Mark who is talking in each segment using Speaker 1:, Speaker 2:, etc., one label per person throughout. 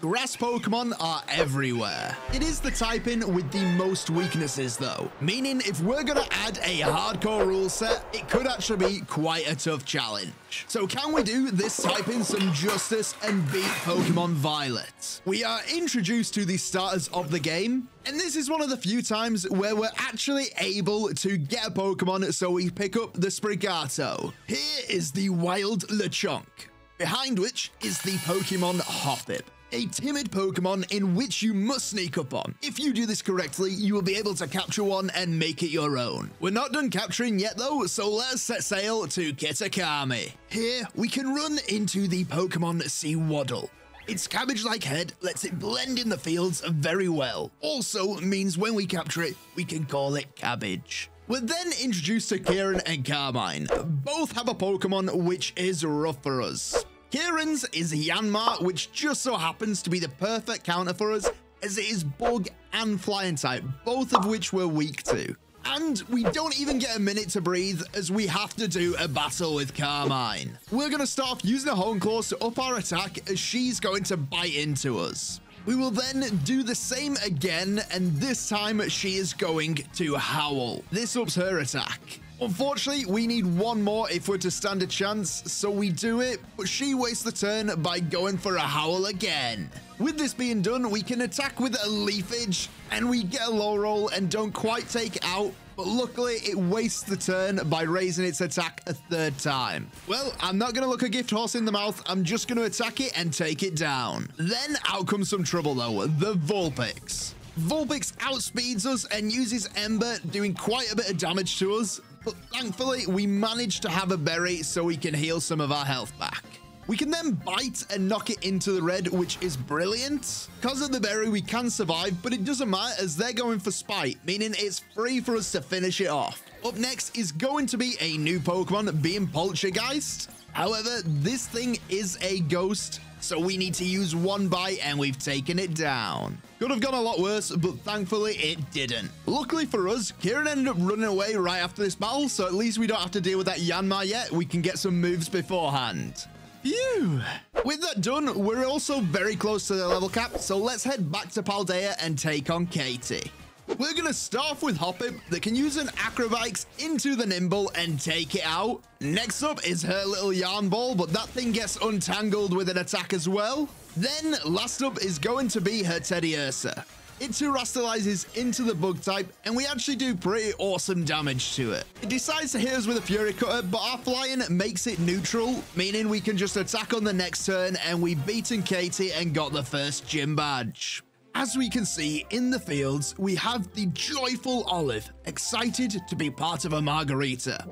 Speaker 1: Grass Pokemon are everywhere. It is the typing with the most weaknesses though, meaning if we're gonna add a hardcore rule set, it could actually be quite a tough challenge. So can we do this typing some justice and beat Pokemon Violet? We are introduced to the starters of the game, and this is one of the few times where we're actually able to get a Pokemon so we pick up the Sprigato. Here is the Wild Lechonk, behind which is the Pokemon Hoppip a timid Pokemon in which you must sneak up on. If you do this correctly, you will be able to capture one and make it your own. We're not done capturing yet though, so let's set sail to Kitakami. Here, we can run into the Pokemon Sewaddle. Its cabbage-like head lets it blend in the fields very well. Also means when we capture it, we can call it Cabbage. We're then introduced to Kieran and Carmine. Both have a Pokemon which is rough for us. Kieran's is Yanma, which just so happens to be the perfect counter for us, as it is bug and flying type, both of which we're weak to. And we don't even get a minute to breathe as we have to do a battle with Carmine. We're going to start off using the Hone Claws to up our attack as she's going to bite into us. We will then do the same again, and this time she is going to howl. This ups her attack. Unfortunately, we need one more if we're to stand a chance, so we do it, but she wastes the turn by going for a howl again. With this being done, we can attack with a leafage, and we get a low roll and don't quite take out, but luckily it wastes the turn by raising its attack a third time. Well, I'm not going to look a gift horse in the mouth, I'm just going to attack it and take it down. Then out comes some trouble though, the Vulpix. Vulpix outspeeds us and uses Ember, doing quite a bit of damage to us, but thankfully we managed to have a berry so we can heal some of our health back. We can then bite and knock it into the red, which is brilliant. Because of the berry, we can survive, but it doesn't matter as they're going for spite, meaning it's free for us to finish it off. Up next is going to be a new Pokemon being Poltchageist. However, this thing is a ghost, so we need to use one bite and we've taken it down. Could have gone a lot worse, but thankfully it didn't. Luckily for us, Kieran ended up running away right after this battle, so at least we don't have to deal with that Yanma yet. We can get some moves beforehand. Phew. With that done, we're also very close to the level cap, so let's head back to Paldea and take on Katy. We're to start with Hoppip that can use an Acrobikes into the Nymble and take it out. Next up is her little Yarn Ball, but that thing gets untangled with an attack as well. Then last up is going to be her Teddiursa. It terastallizes into the bug type, and we actually do pretty awesome damage to it. It decides to hit us with a Fury Cutter, but our flying makes it neutral, meaning we can just attack on the next turn, and we beaten Katy and got the first gym badge. As we can see in the fields, we have the joyful Olive, excited to be part of a margarita.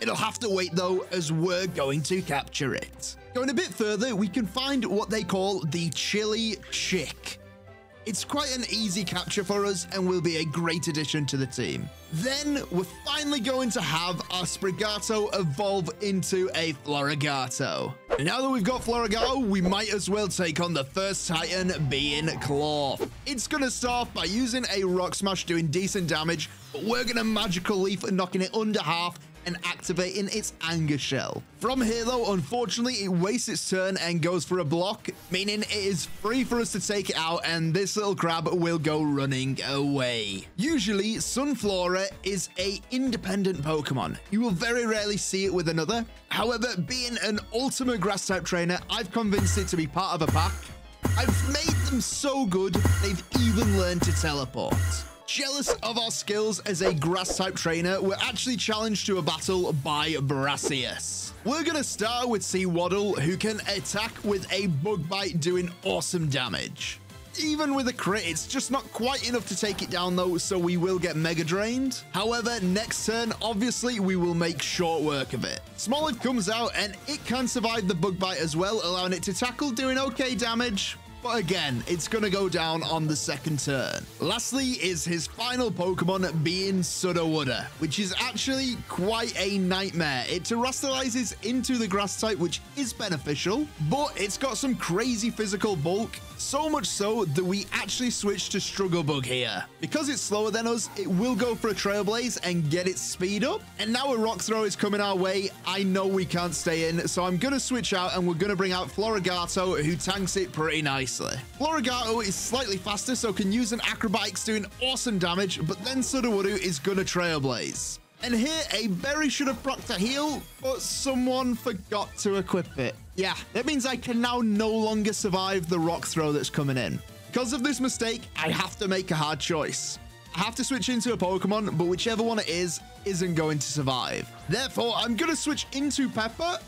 Speaker 1: It'll have to wait though, as we're going to capture it. Going a bit further, we can find what they call the Chili Chick. It's quite an easy capture for us and will be a great addition to the team. Then we're finally going to have our Sprigato evolve into a Floragato. Now that we've got Floragato, we might as well take on the first Titan being Klawf. It's going to start by using a Rock Smash doing decent damage, but we're going to Magical Leaf knocking it under half and activating its anger shell. From here though, unfortunately, it wastes its turn and goes for a block, meaning it is free for us to take it out and this little crab will go running away. Usually, Sunflora is a independent Pokemon. You will very rarely see it with another. However, being an Ultimate Grass type trainer, I've convinced it to be part of a pack. I've made them so good, they've even learned to teleport. Jealous of our skills as a grass type trainer, we're actually challenged to a battle by Brassius. We're gonna start with Sewaddle, who can attack with a bug bite doing awesome damage. Even with a crit, it's just not quite enough to take it down though, so we will get mega drained. However, next turn, obviously, we will make short work of it. Smoliv comes out and it can survive the bug bite as well, allowing it to tackle, doing okay damage. But again, it's going to go down on the second turn. Lastly is his final Pokemon being Sudowoodo, which is actually quite a nightmare. It terastallizes into the grass type, which is beneficial, but it's got some crazy physical bulk, So much so that we actually switched to Struggle Bug here. Because it's slower than us, it will go for a Trailblaze and get its speed up. And now a Rock Throw is coming our way. I know we can't stay in, so I'm going to switch out and we're going to bring out Floragato, who tanks it pretty nicely. Floragato is slightly faster, so can use an Acrobatics doing awesome damage, but then Sudowoodo is going to Trailblaze. And here, a berry should have procced a heal, but someone forgot to equip it. Yeah, that means I can now no longer survive the rock throw that's coming in. Because of this mistake, I have to make a hard choice. I have to switch into a Pokemon, but whichever one it is, isn't going to survive. Therefore, I'm going to switch into Pepper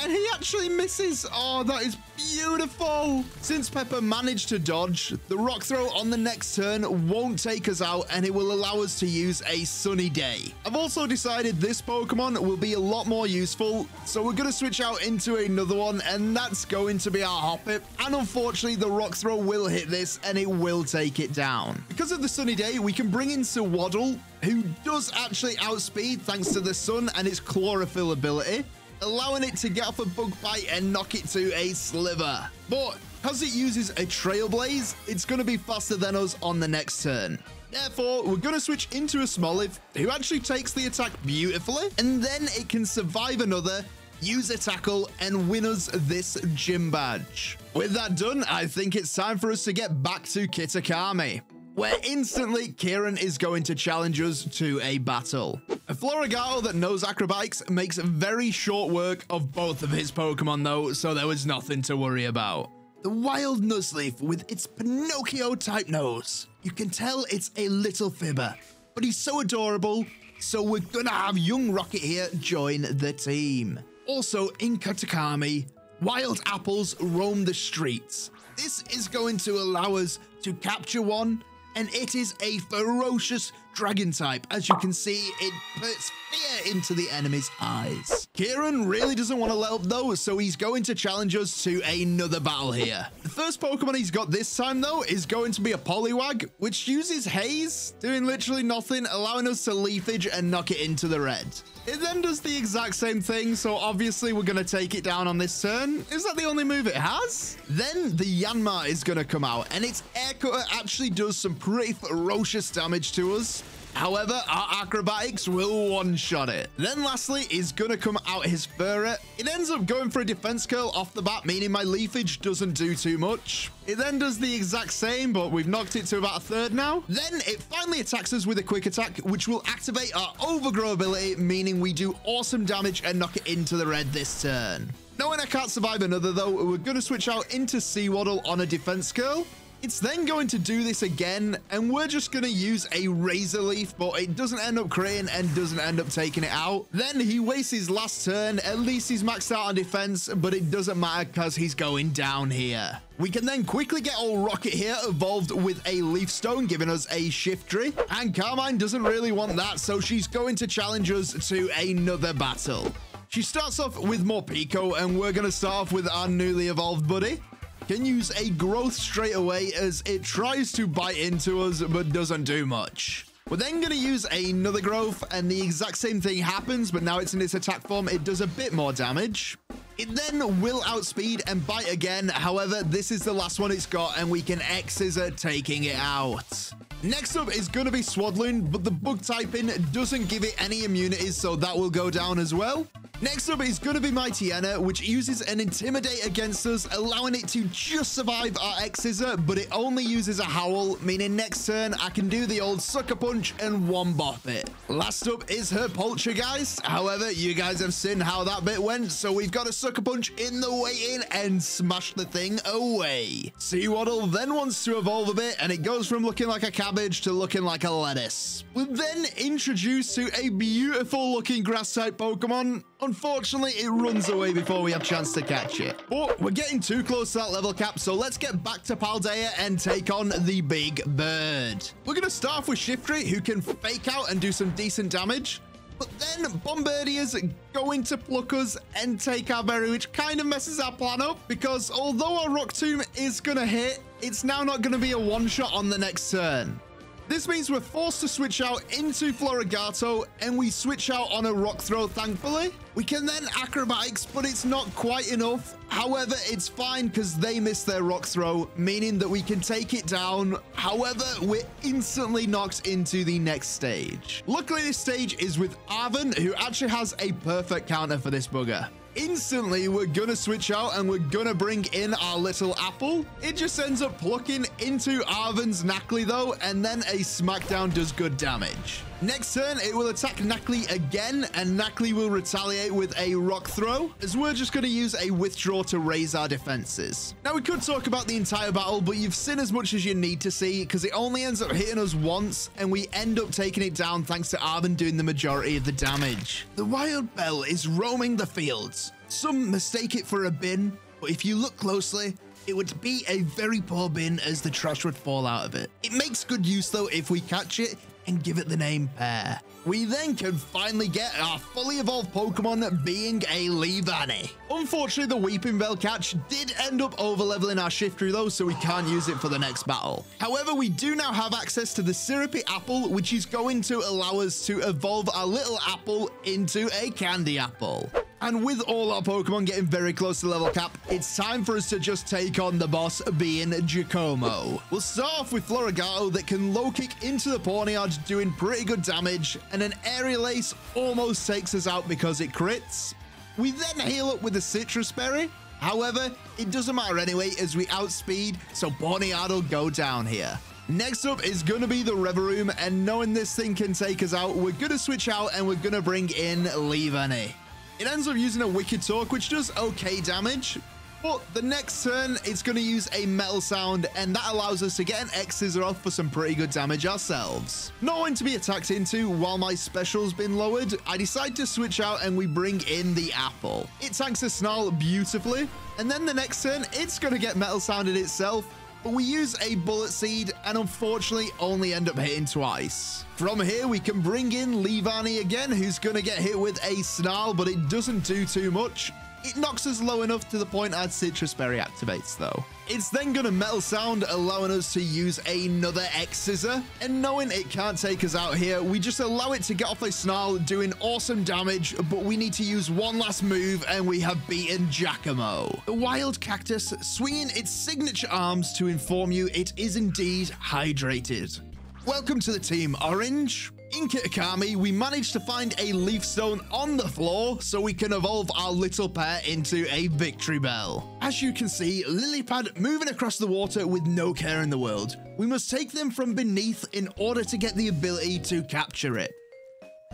Speaker 1: and he actually misses. Oh, that is beautiful. Since Pepper managed to dodge, the rock throw on the next turn won't take us out and it will allow us to use a sunny day. I've also decided this Pokemon will be a lot more useful, so we're going to switch out into another one and that's going to be our Hoppip. And unfortunately, the rock throw will hit this and it will take it down. Because of the sunny day, we can bring in Sewaddle, who does actually outspeed thanks to the sun and its chlorophyll ability allowing it to get off a bug bite and knock it to a sliver. But because it uses a Trailblaze, it's going to be faster than us on the next turn. Therefore, we're going to switch into a Smoliv, who actually takes the attack beautifully, and then it can survive another, use a tackle, and win us this gym badge. With that done, I think it's time for us to get back to Kitakami where instantly Kieran is going to challenge us to a battle. A Floragato that knows acrobatics makes very short work of both of his Pokemon though, so there was nothing to worry about. The wild Nuzleaf with its Pinocchio type nose. You can tell it's a little fibber, but he's so adorable, so we're gonna have young Rocket here join the team. Also in Kitakami, wild apples roam the streets. This is going to allow us to capture one and it is a ferocious dragon type. As you can see, it puts fear into the enemy's eyes. Kieran really doesn't want to let up though, so he's going to challenge us to another battle here. The first Pokemon he's got this time though is going to be a Poliwag, which uses Haze, doing literally nothing, allowing us to Leafage and knock it into the red. It then does the exact same thing, so obviously we're going to take it down on this turn. Is that the only move it has? Then the Yanma is going to come out, and its Air Cutter actually does some pretty ferocious damage to us. However, our acrobatics will one-shot it. Then lastly is going to come out his Ferret. It ends up going for a defense curl off the bat, meaning my leafage doesn't do too much. It then does the exact same, but we've knocked it to about a third now. Then it finally attacks us with a quick attack, which will activate our overgrow ability, meaning we do awesome damage and knock it into the red this turn. Knowing I can't survive another though, we're going to switch out into Sewaddle on a defense curl. It's then going to do this again, and we're just going to use a Razor Leaf, but it doesn't end up creating and doesn't end up taking it out. Then he wastes his last turn. At least he's maxed out on defense, but it doesn't matter because he's going down here. We can then quickly get old Rocket here evolved with a Leaf Stone, giving us a Shiftry. And Carmine doesn't really want that, so she's going to challenge us to another battle. She starts off with Morpeko, and we're going to start off with our newly evolved buddy can use a growth straight away as it tries to bite into us but doesn't do much. We're then going to use another growth and the exact same thing happens, but now it's in its attack form. It does a bit more damage. It then will outspeed and bite again. However, this is the last one it's got and we can X-Scissor taking it out. Next up is going to be Swadloon, but the bug typing doesn't give it any immunities, so that will go down as well. Next up is going to be Mightyena, which uses an Intimidate against us, allowing it to just survive our X-Scissor, but it only uses a Howl, meaning next turn I can do the old Sucker Punch and one-bop it. Last up is her Poltchageist. However, you guys have seen how that bit went, so we've got a Sucker Punch in the way in and smash the thing away. Sewaddle then wants to evolve a bit, and it goes from looking like a cabbage to looking like a lettuce. We're then introduced to a beautiful looking grass-type Pokemon. Unfortunately, it runs away before we have a chance to catch it. But we're getting too close to that level cap, so let's get back to Paldea and take on the big bird. We're going to start off with Shiftry, who can fake out and do some decent damage. But then Bombirdier's going to pluck us and take our berry, which kind of messes our plan up because although our Rock Tomb is going to hit, it's now not going to be a one-shot on the next turn. This means we're forced to switch out into Floragato and we switch out on a rock throw, thankfully. We can then acrobatics, but it's not quite enough. However, it's fine because they missed their rock throw, meaning that we can take it down. However, we're instantly knocked into the next stage. Luckily, this stage is with Arven, who actually has a perfect counter for this bugger instantly we're gonna switch out and we're gonna bring in our little apple. It just ends up plucking into Arven's Nacli though, and then a smackdown does good damage. Next turn, it will attack Nacli again, and Nacli will retaliate with a rock throw, as we're just going to use a withdraw to raise our defenses. Now, we could talk about the entire battle, but you've seen as much as you need to see, because it only ends up hitting us once, and we end up taking it down thanks to Arven doing the majority of the damage. The Wild Bell is roaming the fields. Some mistake it for a bin, but if you look closely, it would be a very poor bin as the trash would fall out of it. It makes good use though if we catch it and give it the name Pear. We then can finally get our fully evolved Pokemon being a Leavanny. Unfortunately, the Weepinbell catch did end up overleveling our Shiftry though, so we can't use it for the next battle. However, we do now have access to the Syrupy Apple, which is going to allow us to evolve our little apple into a Candy Apple. And with all our Pokemon getting very close to level cap, it's time for us to just take on the boss being Giacomo. We'll start off with Floragato that can low kick into the Pawniard doing pretty good damage and an Aerial Ace almost takes us out because it crits. We then heal up with a Sitrus Berry. However, it doesn't matter anyway as we outspeed, so Pawniard will go down here. Next up is going to be the Revavroom, and knowing this thing can take us out, we're going to switch out and we're going to bring in Leavanny. It ends up using a Wicked Torque, which does okay damage. But the next turn, it's going to use a Metal Sound, and that allows us to get an X-Scissor off for some pretty good damage ourselves. Not one to be attacked into while my special's been lowered, I decide to switch out and we bring in the Apple. It tanks a Snarl beautifully, and then the next turn, it's going to get Metal Sounded itself, but we use a bullet seed and unfortunately only end up hitting twice. From here, we can bring in Leavanny again, who's going to get hit with a Snarl, but it doesn't do too much. It knocks us low enough to the point our Sitrus Berry activates, though. It's then going to Metal Sound, allowing us to use another X-Scissor. And knowing it can't take us out here, we just allow it to get off a Snarl, doing awesome damage, but we need to use one last move, and we have beaten Giacomo. The Wild Cactus swinging its signature arms to inform you it is indeed hydrated. Welcome to the team, Orange. In Kitakami, we managed to find a leaf stone on the floor so we can evolve our little pair into a Victreebel. As you can see, Lilypad moving across the water with no care in the world. We must take them from beneath in order to get the ability to capture it.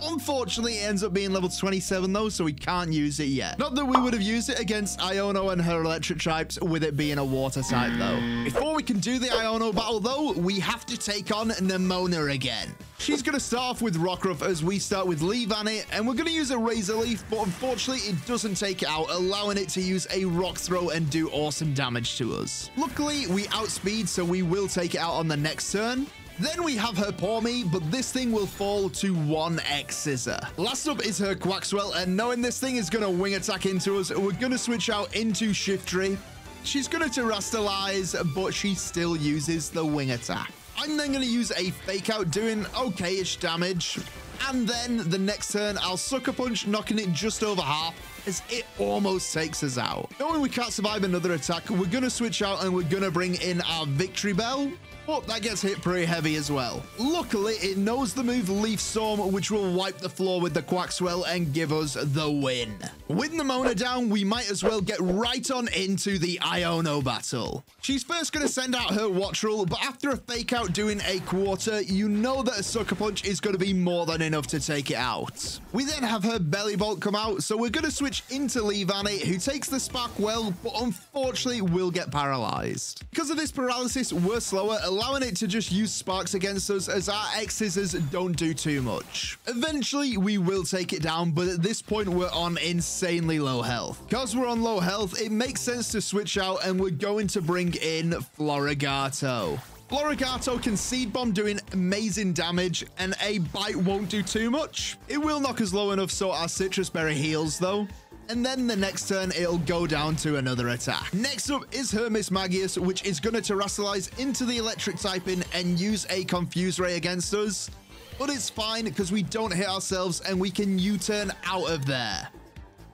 Speaker 1: Unfortunately, it ends up being level 27 though, so we can't use it yet. Not that we would have used it against Iono and her electric types with it being a water type though. Before we can do the Iono battle though, we have to take on Nemona again. She's going to start off with Rockruff as we start with Leavanny, and we're going to use a Razor Leaf, but unfortunately it doesn't take it out, allowing it to use a Rock Throw and do awesome damage to us. Luckily, we outspeed, so we will take it out on the next turn. Then we have her Pawmi, but this thing will fall to one X-Scissor. Last up is her Quaxwell, and knowing this thing is going to wing attack into us, we're going to switch out into Shiftry. She's going to Terastallize, but she still uses the wing attack. I'm then going to use a Fake Out, doing okay-ish damage. And then the next turn, I'll Sucker Punch, knocking it just over half as it almost takes us out. Knowing we can't survive another attack, we're going to switch out and we're going to bring in our Victreebel. But that gets hit pretty heavy as well. Luckily, it knows the move Leaf Storm, which will wipe the floor with the Quaxwell and give us the win. With Nemona down, we might as well get right on into the Iono battle. She's first going to send out her Wattrel, but after a fake out doing a quarter, you know that a Sucker Punch is going to be more than enough to take it out. We then have her Bellibolt come out, so we're going to switch into Leavanny, who takes the Spark well, but unfortunately will get paralyzed. Because of this paralysis, we're slower, allowing it to just use sparks against us as our X-Scissors don't do too much. Eventually, we will take it down, but at this point, we're on insanely low health. Because we're on low health, it makes sense to switch out and we're going to bring in Floragato. Floragato can Seed Bomb doing amazing damage, and a Bite won't do too much. It will knock us low enough so our Sitrus Berry heals, though. And then the next turn it'll go down to another attack. Next up is her Magius, which is going to Terastallize into the electric typing and use a Confuse Ray against us. But it's fine because we don't hit ourselves and we can U-turn out of there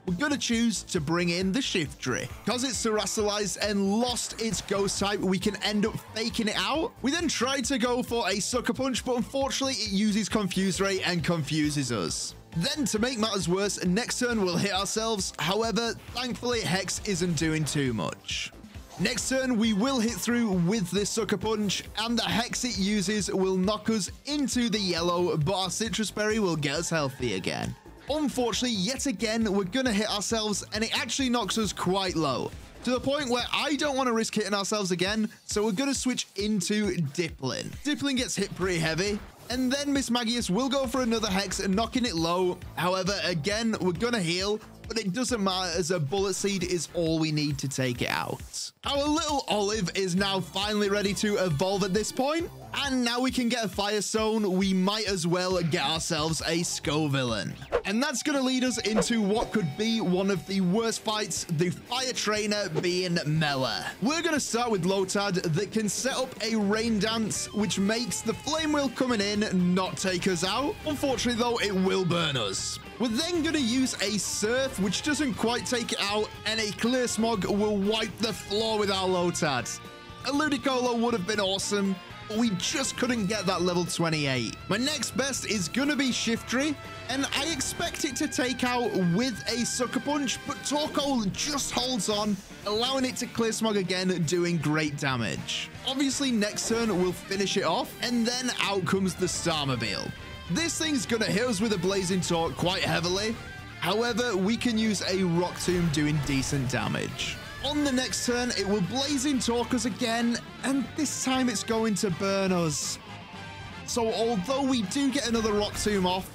Speaker 1: we're going to choose to bring in the Shiftry. Because it's Terastallize and lost its Ghost type, we can end up faking it out. We then try to go for a Sucker Punch, but unfortunately it uses Confuse Ray and confuses us. Then, to make matters worse, next turn we'll hit ourselves. However, thankfully, Hex isn't doing too much. Next turn, we will hit through with this Sucker Punch, and the Hex it uses will knock us into the yellow, but our Sitrus Berry will get us healthy again. Unfortunately, yet again, we're going to hit ourselves, and it actually knocks us quite low to the point where I don't want to risk hitting ourselves again, so we're going to switch into Dipplin. Dipplin gets hit pretty heavy, and then Mismagius will go for another Hex, knocking it low. However, again, we're going to heal, but it doesn't matter as a bullet seed is all we need to take it out. Our little olive is now finally ready to evolve at this point, and now we can get a Firestone, we might as well get ourselves a Scovillain. And that's going to lead us into what could be one of the worst fights, the Fire Trainer being Mela. We're going to start with Lotad that can set up a Rain Dance, which makes the Flame Wheel coming in not take us out. Unfortunately, though, it will burn us. We're then going to use a Surf, which doesn't quite take it out, and a Clear Smog will wipe the floor with our Lotad. A Ludicolo would have been awesome, but we just couldn't get that level 28. My next best is to be Shiftry, and I expect it to take out with a Sucker Punch, but Torkoal just holds on, allowing it to Clear Smog again, doing great damage. Obviously, next turn we'll finish it off, and then out comes the Starmobile. This thing's gonna hit us with a Blazing Torque quite heavily. However, we can use a Rock Tomb doing decent damage. On the next turn, it will Blazing Torque us again, and this time it's going to burn us. So although we do get another Rock Tomb off,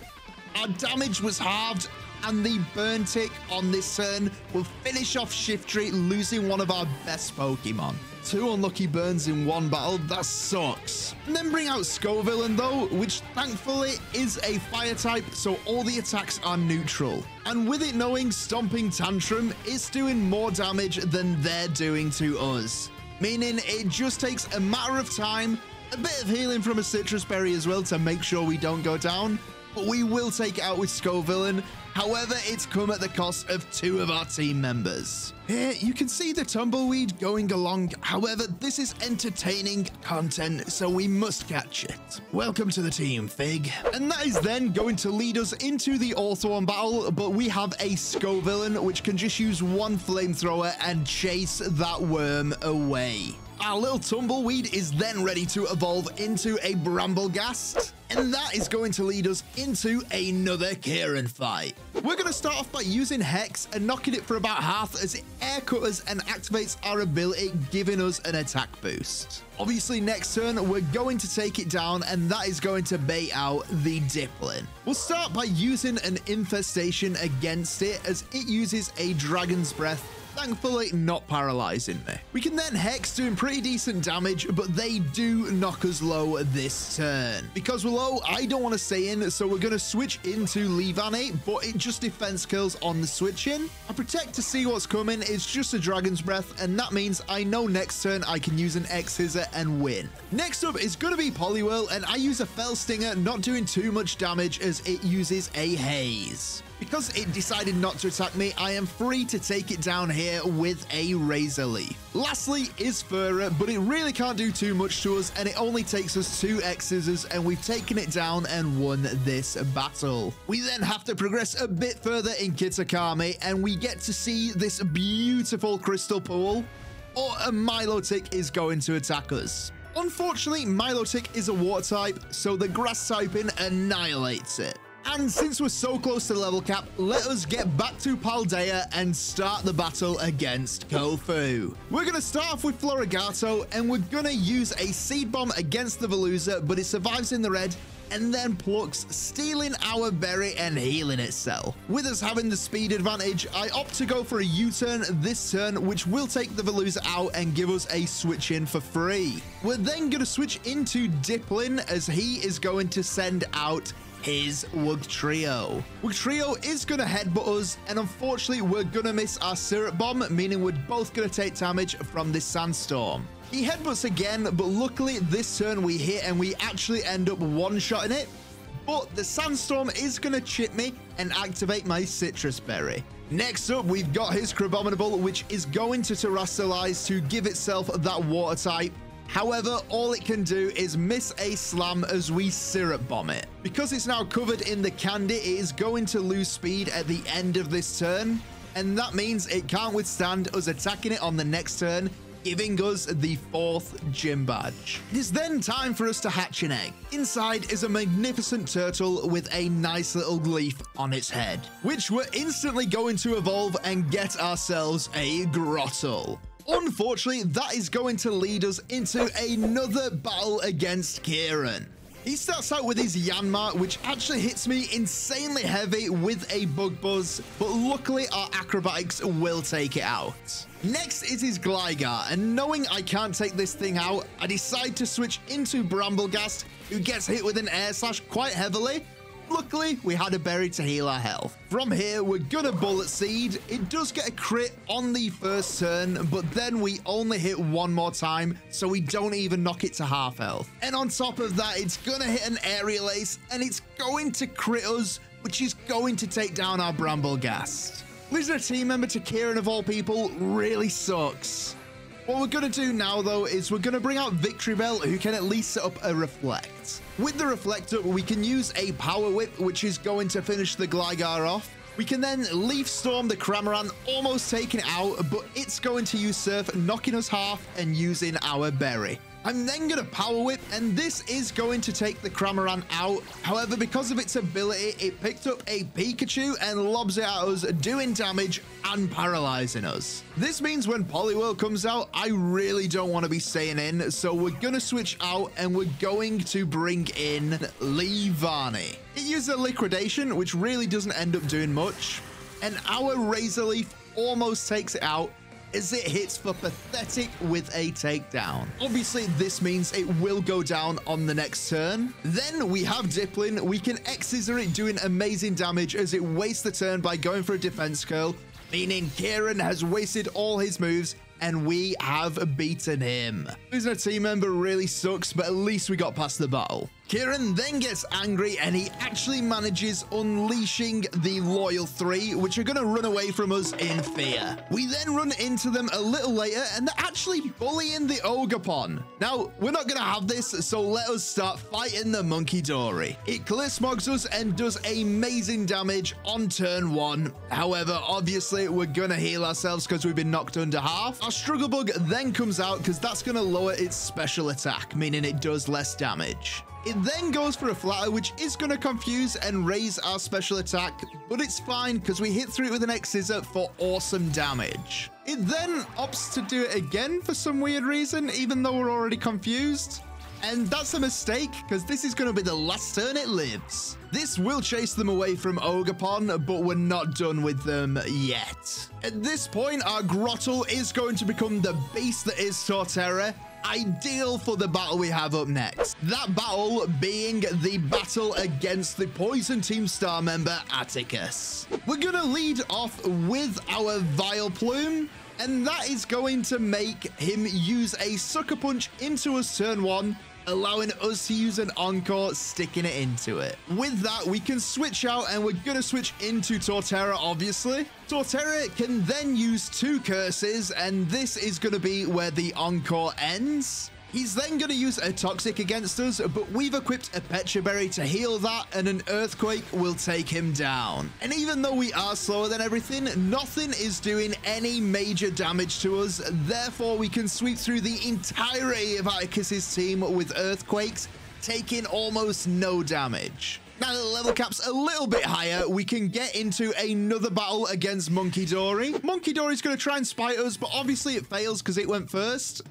Speaker 1: our damage was halved, and the burn tick on this turn will finish off Shiftry, losing one of our best Pokemon. Two unlucky burns in one battle, that sucks. And then bring out Scovillain though, which thankfully is a fire type, so all the attacks are neutral. And with it knowing Stomping Tantrum, it's doing more damage than they're doing to us. Meaning it just takes a matter of time, a bit of healing from a Sitrus Berry as well to make sure we don't go down, but we will take it out with Scovillain. However, it's come at the cost of two of our team members. Here, you can see the tumbleweed going along. However, this is entertaining content, so we must catch it. Welcome to the team, Fig. And that is then going to lead us into the Orthworm battle, but we have a Scovillain, which can just use one flamethrower and chase that worm away. Our little tumbleweed is then ready to evolve into a Brambleghast. And that is going to lead us into another Kieran fight. We're going to start off by using Hex and knocking it for about half as it air cutters and activates our ability, giving us an attack boost. Obviously, next turn, we're going to take it down, and that is going to bait out the Dipplin. We'll start by using an Infestation against it, as it uses a Dragon's Breath thankfully not paralyzing me. We can then Hex doing pretty decent damage, but they do knock us low this turn. Because we're low, I don't want to stay in, so we're going to switch into Leavanny, but it just defense kills on the switch in. I protect to see what's coming, it's just a Dragon's Breath, and that means I know next turn I can use an X-Scissor and win. Next up is going to be Poliwhirl, and I use a Fell Stinger, not doing too much damage as it uses a Haze. Because it decided not to attack me, I am free to take it down here with a Razor Leaf. Lastly is Furret, but it really can't do too much to us, and it only takes us two X-Scissors, and we've taken it down and won this battle. We then have to progress a bit further in Kitakami, and we get to see this beautiful crystal pool, or a Milotic is going to attack us. Unfortunately, Milotic is a water type, so the grass typing annihilates it. And since we're so close to the level cap, let us get back to Paldea and start the battle against Kofu. We're going to start off with Floragato, and we're going to use a Seed Bomb against the Veluza, but it survives in the red, and then plucks, stealing our berry and healing itself. With us having the speed advantage, I opt to go for a U-turn this turn, which will take the Veluza out and give us a switch in for free. We're then going to switch into Dipplin as he is going to send out his Wugtrio. Wugtrio is going to headbutt us, and unfortunately, we're going to miss our Syrup Bomb, meaning we're both going to take damage from this Sandstorm. He headbutts again, but luckily this turn we hit and we actually end up one-shotting it. But the Sandstorm is going to chip me and activate my Sitrus Berry. Next up, we've got his Crabominable, which is going to Terastallize to give itself that Water type. However, all it can do is miss a slam as we syrup bomb it. Because it's now covered in the candy, it is going to lose speed at the end of this turn. And that means it can't withstand us attacking it on the next turn giving us the fourth gym badge. It is then time for us to hatch an egg. Inside is a magnificent turtle with a nice little leaf on its head, which we're instantly going to evolve and get ourselves a Grotle. Unfortunately, that is going to lead us into another battle against Kieran. He starts out with his Yanma, which actually hits me insanely heavy with a Bug Buzz, but luckily our acrobatics will take it out. Next is his Gligar, and knowing I can't take this thing out, I decide to switch into Brambleghast, who gets hit with an Air Slash quite heavily, Luckily, we had a berry to heal our health. From here, we're gonna Bullet Seed. It does get a crit on the first turn, but then we only hit one more time, so we don't even knock it to half health. And on top of that, it's gonna hit an Aerial Ace, and it's going to crit us, which is going to take down our Brambleghast. Losing a team member to Kieran of all people really sucks. What we're going to do now, though, is we're going to bring out Victreebel, who can at least set up a Reflect. With the Reflector, we can use a Power Whip, which is going to finish the Gligar off. We can then Leaf Storm the Cramorant, almost taking it out, but it's going to use Surf, knocking us half and using our Berry. I'm then going to Power Whip, and this is going to take the Cramorant out. However, because of its ability, it picked up a Pikachu and lobs it at us, doing damage and paralyzing us. This means when Poliwhirl comes out, I really don't want to be staying in, so we're going to switch out and we're going to bring in Leavanny. It uses a Liquidation, which really doesn't end up doing much, and our Razor Leaf almost takes it out, as it hits for pathetic with a takedown. Obviously, this means it will go down on the next turn. Then we have Dipplin. We can X-Scissor it doing amazing damage as it wastes the turn by going for a defense curl, meaning Kieran has wasted all his moves and we have beaten him. Losing a team member really sucks, but at least we got past the battle. Kieran then gets angry and he actually manages unleashing the Loyal Three, which are going to run away from us in fear. We then run into them a little later and they're actually bullying the Ogerpon. Now, we're not going to have this, so let us start fighting the Munkidori. It clear smogs us and does amazing damage on turn one. However, obviously, we're going to heal ourselves because we've been knocked under half. Our Struggle Bug then comes out because that's going to lower its special attack, meaning it does less damage. It then goes for a flatter, which is going to confuse and raise our special attack, but it's fine because we hit through it with an X-Scissor for awesome damage. It then opts to do it again for some weird reason, even though we're already confused. And that's a mistake, because this is going to be the last turn it lives. This will chase them away from Ogerpon, but we're not done with them yet. At this point, our Grotle is going to become the beast that is Torterra, ideal for the battle we have up next. That battle being the battle against the Poison Team star member Atticus. We're gonna lead off with our Vileplume, and that is going to make him use a Sucker Punch into us turn one, allowing us to use an Encore, sticking it into it. With that, we can switch out and we're going to switch into Torterra, obviously. Torterra can then use two curses, and this is going to be where the Encore ends. He's then going to use a Toxic against us, but we've equipped a Pecha Berry to heal that, and an Earthquake will take him down. And even though we are slower than everything, nothing is doing any major damage to us. Therefore, we can sweep through the entirety of Atticus's team with Earthquakes, taking almost no damage. Now that the level cap's a little bit higher, we can get into another battle against Munkidori. Monkey Dory's going to try and spite us, but obviously it fails because it went first.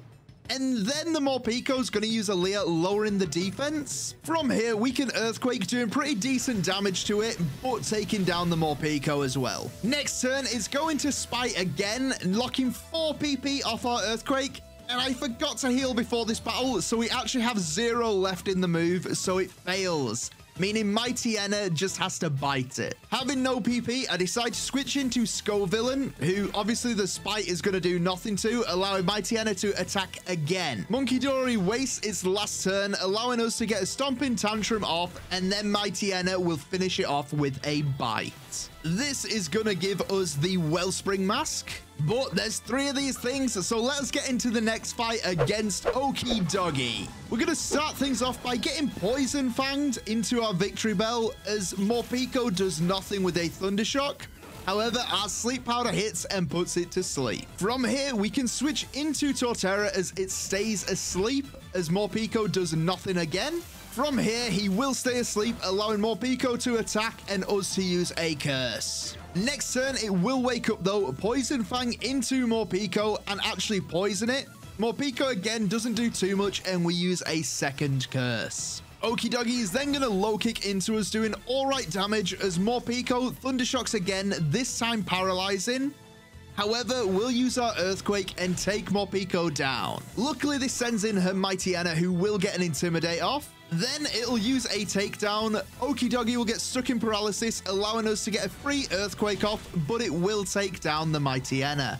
Speaker 1: And then the Morpeko's going to use Aaliyah, lowering the defense. From here, we can Earthquake, doing pretty decent damage to it, but taking down the Morpeko as well. Next turn, it's going to Spite again, locking 4 PP off our Earthquake. And I forgot to heal before this battle, so we actually have zero left in the move, so it fails. Meaning Mightyena just has to bite it. Having no PP, I decide to switch into Scovillain, who obviously the Spite is going to do nothing to, allowing Mightyena to attack again. Munkidori wastes its last turn, allowing us to get a Stomping Tantrum off, and then Mightyena will finish it off with a bite. This is going to give us the Wellspring Mask, but there's three of these things, so let's get into the next fight against Okidogi. We're going to start things off by getting Poison Fanged into our Victreebel, as Morpeko does nothing with a Thundershock. However, our sleep powder hits and puts it to sleep. From here, we can switch into Torterra as it stays asleep, as Morpeko does nothing again. From here, he will stay asleep, allowing Morpeko to attack and us to use a curse. Next turn, it will wake up though, Poison Fang into Morpeko and actually poison it. Morpeko again doesn't do too much and we use a second curse. Okidogi is then going to low kick into us doing alright damage as Morpeko Thundershocks again, this time paralyzing. However, we'll use our Earthquake and take Morpeko down. Luckily, this sends in her Mighty Mightyena who will get an Intimidate off. Then it'll use a takedown. Okidogi will get stuck in paralysis, allowing us to get a free Earthquake off, but it will take down the Mightyena.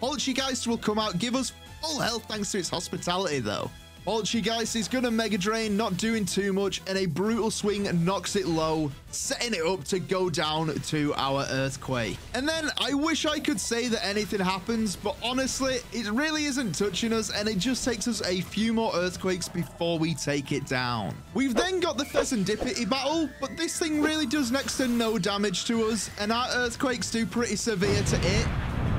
Speaker 1: Poltchageist will come out, give us full health thanks to its hospitality though. Poltchageist is going to Mega Drain, not doing too much, and a Brutal Swing knocks it low, setting it up to go down to our Earthquake. And then I wish I could say that anything happens, but honestly, it really isn't touching us, and it just takes us a few more Earthquakes before we take it down. We've then got the Fezandipiti battle, but this thing really does next to no damage to us, and our Earthquakes do pretty severe to it.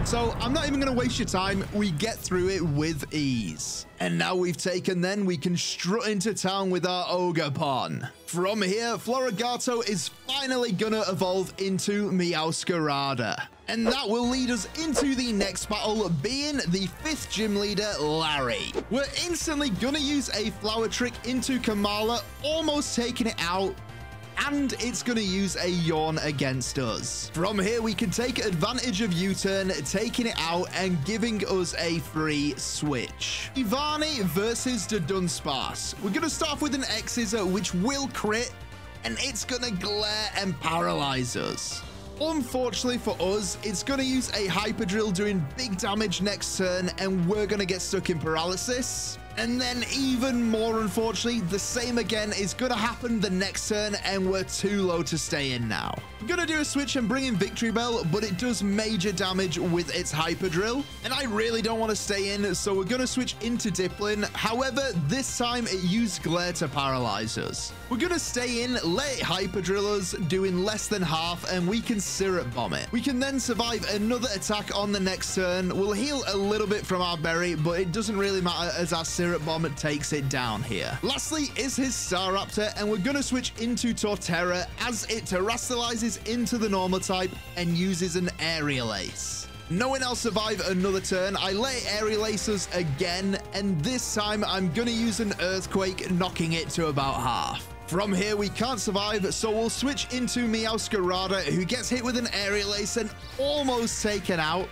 Speaker 1: So I'm not even going to waste your time. We get through it with ease. And now we've taken then, we can strut into town with our Ogre Ogerpon. From here, Floragato is finally gonna evolve into Meowscarada. And that will lead us into the next battle, being the fifth gym leader, Larry. We're instantly gonna use a flower trick into Komala, almost taking it out, and it's going to use a yawn against us. From here, we can take advantage of U-turn, taking it out and giving us a free switch. Ivani versus the Dunsparce. We're going to start off with an Scissor, which will crit, and it's going to glare and paralyze us. Unfortunately for us, it's going to use a Hyper Drill doing big damage next turn, and we're going to get stuck in paralysis. And then even more unfortunately, the same again is going to happen the next turn and we're too low to stay in now. I'm going to do a switch and bring in Victreebel, but it does major damage with its Hyper Drill. And I really don't want to stay in, so we're going to switch into Dipplin. However, this time it used Glare to paralyze us. We're going to stay in, let it Hyper Drill us, doing less than half, and we can Syrup Bomb it. We can then survive another attack on the next turn. We'll heal a little bit from our berry, but it doesn't really matter as our Syrup Bomb takes it down here. Lastly is his Staraptor, and we're going to switch into Torterra as it terastallizes into the normal type and uses an Aerial Ace. Knowing I'll survive another turn, I lay Aerial Ace us again, and this time I'm going to use an Earthquake, knocking it to about half. From here, we can't survive, so we'll switch into Meowscarada, who gets hit with an Aerial Ace and almost taken out.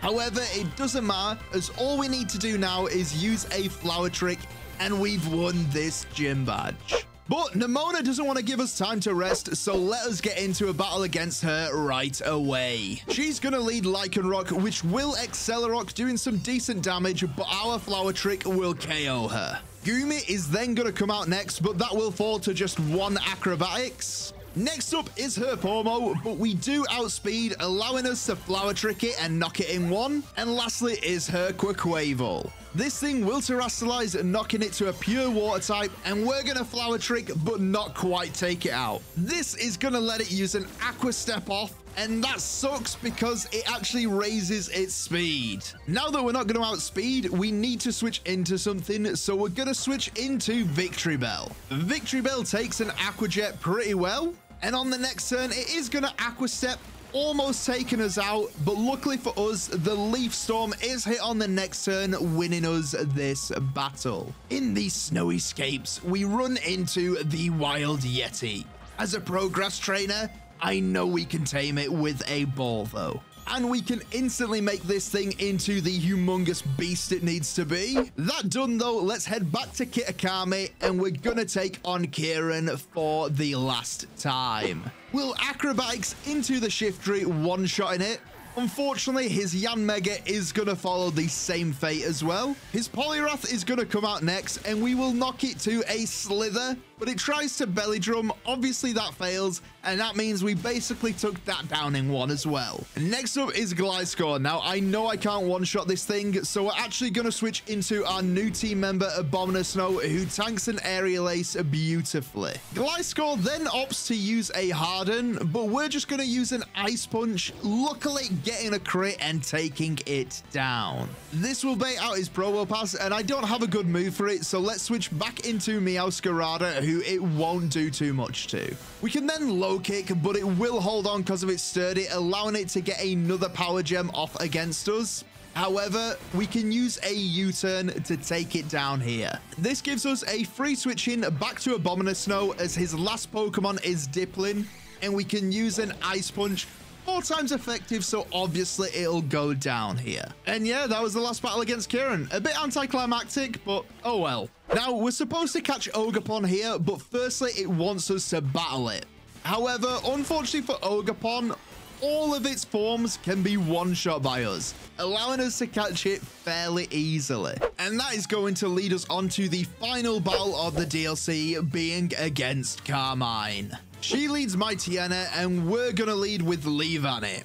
Speaker 1: However, it doesn't matter, as all we need to do now is use a flower trick, and we've won this gym badge. But Nemona doesn't want to give us time to rest, so let us get into a battle against her right away. She's going to lead Lycanroc, which will Accelerock, doing some decent damage, but our flower trick will KO her. Gumi is then going to come out next, but that will fall to just one acrobatics. Next up is her Pawmo, but we do outspeed, allowing us to flower trick it and knock it in one. And lastly is her Quaquaval. This thing will terastallize, knocking it to a pure water type, and we're gonna flower trick, but not quite take it out. This is gonna let it use an aqua step off, and that sucks because it actually raises its speed. Now that we're not going to outspeed, we need to switch into something, so we're going to switch into Victreebel. Victory Bell takes an Aqua Jet pretty well, and on the next turn, it is going to Aqua Step almost taking us out, but luckily for us, the Leaf Storm is hit on the next turn, winning us this battle. In these snowy scapes, we run into the Wild Yeti. As a pro grass trainer, I know we can tame it with a ball though. And we can instantly make this thing into the humongous beast it needs to be. That done though, let's head back to Kitakami and we're gonna take on Kieran for the last time. We'll acrobatics into the Shiftry, one-shotting it. Unfortunately, his Yanmega is going to follow the same fate as well. His Poliwrath is going to come out next, and we will knock it to a Slither, but it tries to Belly Drum. Obviously, that fails, and that means we basically took that down in one as well. Next up is Gliscor. Now, I know I can't one-shot this thing, so we're actually going to switch into our new team member, Abomasnow, who tanks an Aerial Ace beautifully. Gliscor then opts to use a Harden, but we're just going to use an Ice Punch. Luckily, getting a crit and taking it down. This will bait out his Probopass, and I don't have a good move for it, so let's switch back into Meowscarada, who it won't do too much to. We can then low kick, but it will hold on because of its sturdy, allowing it to get another power gem off against us. However, we can use a U-turn to take it down here. This gives us a free switch in back to Abomasnow as his last Pokemon is Dipplin, and we can use an Ice Punch four times effective, so obviously it'll go down here. And yeah, that was the last battle against Kieran. A bit anticlimactic, but oh well. Now, we're supposed to catch Ogerpon here, but firstly, it wants us to battle it. However, unfortunately for Ogerpon, all of its forms can be one-shot by us, allowing us to catch it fairly easily. And that is going to lead us on to the final battle of the DLC, being against Carmine. She leads Mightyena, and we're gonna lead with Leavanny.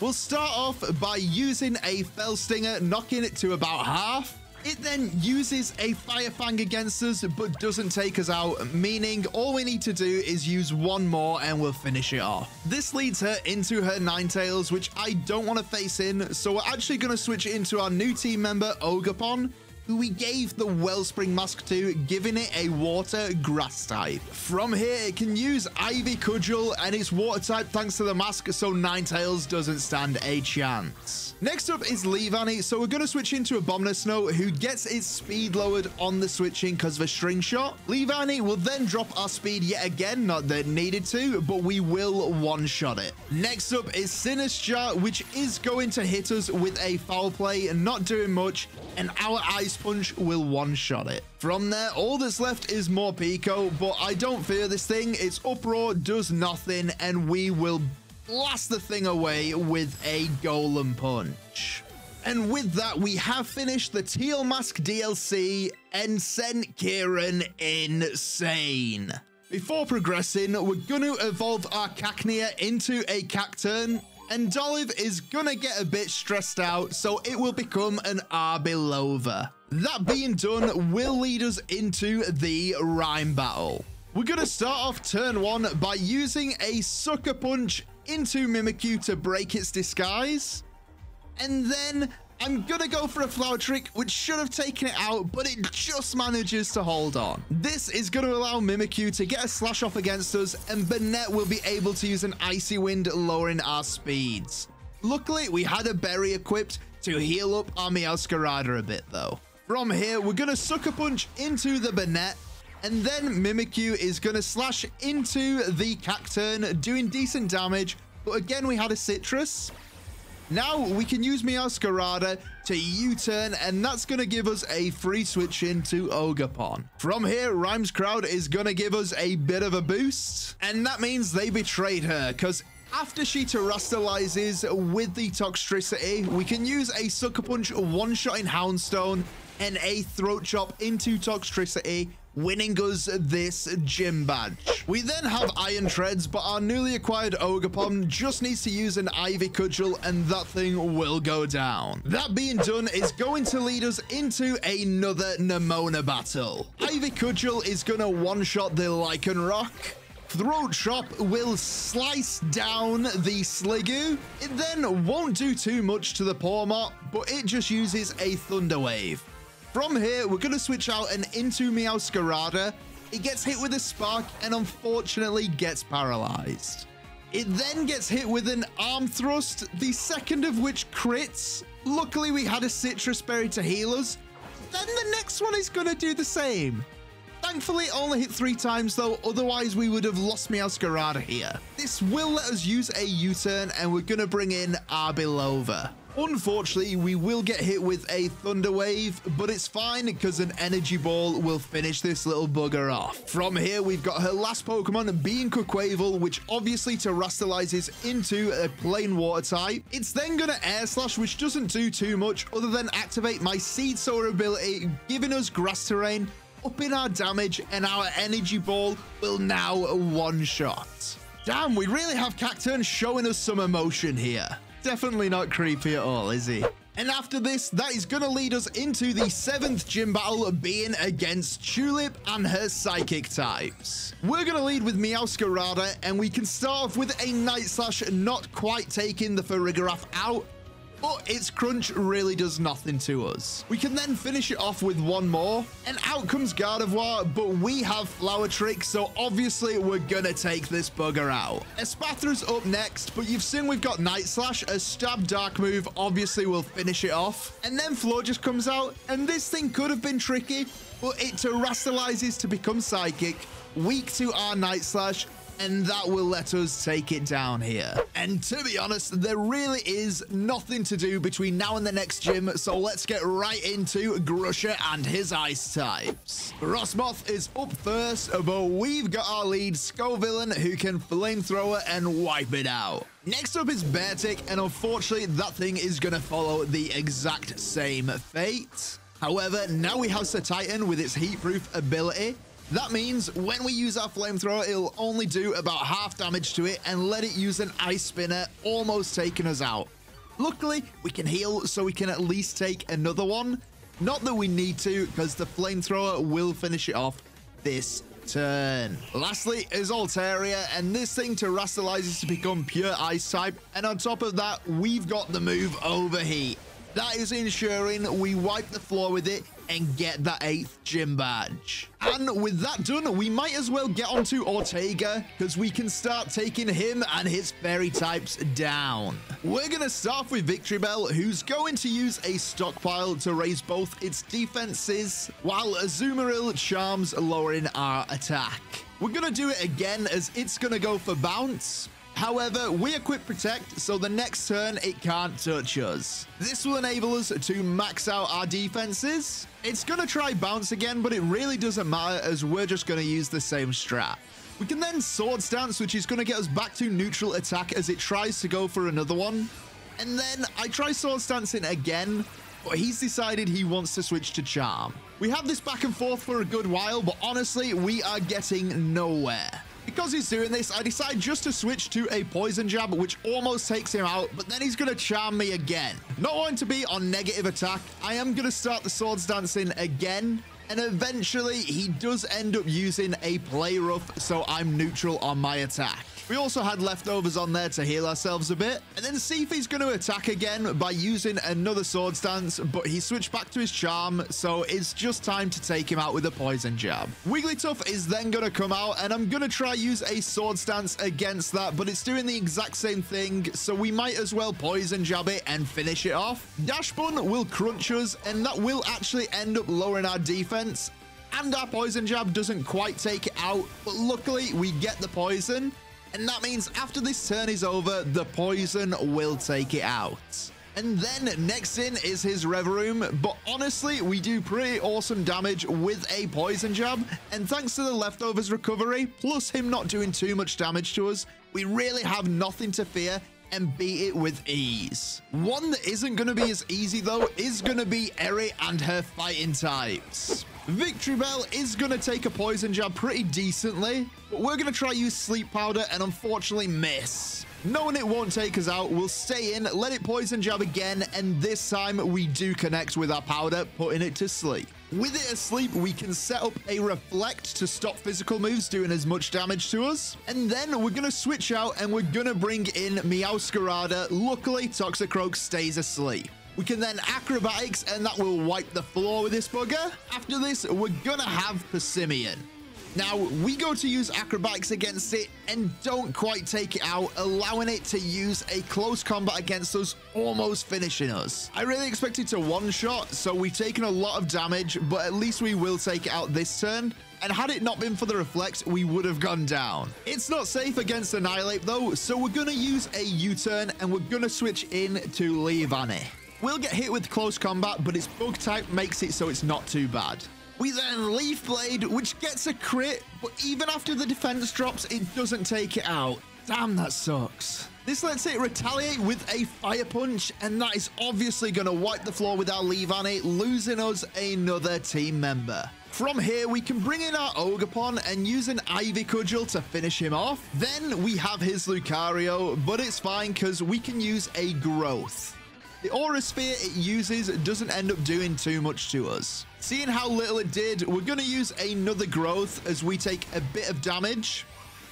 Speaker 1: We'll start off by using a Fell Stinger, knocking it to about half. It then uses a Fire Fang against us, but doesn't take us out, meaning all we need to do is use one more and we'll finish it off. This leads her into her Ninetales, which I don't want to face in, so we're actually going to switch it into our new team member, Ogerpon, who we gave the Wellspring Mask to, giving it a water grass type. From here, it can use Ivy Cudgel and it's water type thanks to the mask, so Ninetales doesn't stand a chance. Next up is Leavanny, so we're going to switch into Abomasnow, who gets its speed lowered on the switching because of a string shot. Leavanny will then drop our speed yet again, not that needed to, but we will one-shot it. Next up is Sinistcha, which is going to hit us with a foul play and not doing much, and our Ice Punch will one-shot it. From there, all that's left is Morpeko, but I don't fear this thing. Its Uproar does nothing, and we will blast the thing away with a Golem Punch. And with that, we have finished the Teal Mask DLC and sent Kieran insane. Before progressing, we're going to evolve our Cacnea into a Cacturne, and Dolliv is gonna get a bit stressed out, so it will become an Arboliva. That being done will lead us into the Ryme Battle. We're gonna start off turn one by using a Sucker Punch into Mimikyu to break its disguise. And then I'm gonna go for a flower trick, which should have taken it out, but it just manages to hold on. This is gonna allow Mimikyu to get a slash off against us, and Banette will be able to use an Icy Wind, lowering our speeds. Luckily, we had a berry equipped to heal up our Meowscarada a bit, though. From here, we're gonna Sucker Punch into the Banette, and then Mimikyu is gonna slash into the Cacturne, doing decent damage, but again, we had a Sitrus. now we can use Meowscarada to U-turn, and that's going to give us a free switch into Ogerpon. From here, Ryme's Crowd is going to give us a bit of a boost, and that means they betrayed her, because after she terastallizes with the Toxtricity, we can use a Sucker Punch one-shot in Houndstone and a Throat Chop into Toxtricity winning us this gym badge. We then have Iron Treads, but our newly acquired Ogerpon just needs to use an Ivy Cudgel and that thing will go down. That being done is going to lead us into another Nemona battle. Ivy Cudgel is going to one-shot the Lycanroc. Throat Chop will slice down the Sliggoo. It then won't do too much to the Pawmot, but it just uses a Thunder Wave. From here, we're going to switch out and into Meowscarada. It gets hit with a Spark and unfortunately gets paralyzed. It then gets hit with an Arm Thrust, the second of which crits. Luckily, we had a Sitrus Berry to heal us. Then the next one is going to do the same. Thankfully, it only hit three times though, otherwise we would have lost Meowscarada here. This will let us use a U-turn and we're gonna bring in Arboliva. Unfortunately, we will get hit with a Thunder Wave, but it's fine because an Energy Ball will finish this little bugger off. From here, we've got her last Pokemon being Quaquaval, which obviously terastallizes into a plain water type. It's then going to Air Slash, which doesn't do too much other than activate my Seed Sower ability, giving us Grass Terrain, upping our damage, and our Energy Ball will now one-shot. Damn, we really have Cacturne showing us some emotion here. Definitely not creepy at all, is he? And after this, that is going to lead us into the seventh gym battle being against Tulip and her psychic types. We're going to lead with Meowscarada, and we can start off with a Night Slash not quite taking the Farigiraf out, but its crunch really does nothing to us. We can then finish it off with one more, and out comes Gardevoir, but we have Flower Trick, so obviously we're gonna take this bugger out. Espathra's up next, but you've seen we've got Night Slash, a stab dark move obviously we'll finish it off, and then Florges comes out, and this thing could have been tricky, but it terastallizes to become Psychic, weak to our Night Slash, and that will let us take it down here. And to be honest, there really is nothing to do between now and the next gym, so let's get right into Grusha and his ice types. Frosmoth is up first, but we've got our lead Scovillain who can flamethrower and wipe it out. Next up is Beartic, and unfortunately that thing is going to follow the exact same fate. However, now we have Cetitan with its heatproof ability, that means when we use our flamethrower, it'll only do about half damage to it and let it use an ice spinner, almost taking us out. Luckily, we can heal so we can at least take another one. Not that we need to, because the flamethrower will finish it off this turn. Lastly is Altaria, and this thing terastallizes to become pure ice type. And on top of that, we've got the move Overheat. That is ensuring we wipe the floor with it and get that eighth gym badge. And with that done, we might as well get onto Ortega because we can start taking him and his fairy types down. We're going to start with Victreebel, who's going to use a stockpile to raise both its defenses, while Azumarill charms lowering our attack. We're going to do it again as it's going to go for bounce, However, we equip Protect, so the next turn it can't touch us. This will enable us to max out our defenses. It's going to try Bounce again, but it really doesn't matter as we're just going to use the same strat. We can then Swords Dance, which is going to get us back to neutral attack as it tries to go for another one. And then I try Swords Dancing again, but he's decided he wants to switch to Charm. We have this back and forth for a good while, but honestly, we are getting nowhere. Because he's doing this, I decide just to switch to a Poison Jab, which almost takes him out, but then he's going to charm me again. Not wanting to be on negative attack, I am going to start the Swords Dancing again, and eventually he does end up using a Play Rough, so I'm neutral on my attack. We also had leftovers on there to heal ourselves a bit. And then Siphi's going to attack again by using another Swords Dance, but he switched back to his Charm, so it's just time to take him out with a Poison Jab. Wigglytuff is then going to come out, and I'm going to try use a Swords Dance against that, but it's doing the exact same thing, so we might as well Poison Jab it and finish it off. Dachsbun will crunch us, and that will actually end up lowering our defense, and our poison jab doesn't quite take it out, but luckily we get the poison. And that means after this turn is over, the poison will take it out. And then next in is his Revavroom, but honestly, we do pretty awesome damage with a Poison Jab, and thanks to the Leftovers recovery, plus him not doing too much damage to us, we really have nothing to fear and beat it with ease. One that isn't going to be as easy though is going to be Eri and her fighting types. Victreebel is going to take a poison jab pretty decently, but we're going to try use sleep powder and unfortunately miss. Knowing it won't take us out, we'll stay in, let it poison jab again, and this time we do connect with our powder, putting it to sleep. With it asleep, we can set up a reflect to stop physical moves doing as much damage to us. And then we're going to switch out and we're going to bring in Meowscarada. Luckily, Toxicroak stays asleep. We can then acrobatics and that will wipe the floor with this bugger. After this, we're gonna have Passimian. Now, we go to use acrobatics against it and don't quite take it out, allowing it to use a close combat against us, almost finishing us. I really expected to one-shot, so we've taken a lot of damage, but at least we will take it out this turn. and had it not been for the reflect, we would have gone down. It's not safe against Annihilape though, so we're to use a U-turn and we're to switch in to Leavanny. We'll get hit with close combat, but its bug type makes it so it's not too bad. We then Leaf Blade, which gets a crit, but even after the defense drops, it doesn't take it out. Damn, that sucks. This lets it retaliate with a Fire Punch, and that is obviously going to wipe the floor with our Leavanny, losing us another team member. From here, we can bring in our Ogerpon and use an Ivy Cudgel to finish him off. Then we have his Lucario, but it's fine because we can use a Growth. The Aura Sphere it uses doesn't end up doing too much to us. Seeing how little it did, we're going to use another Growth as we take a bit of damage.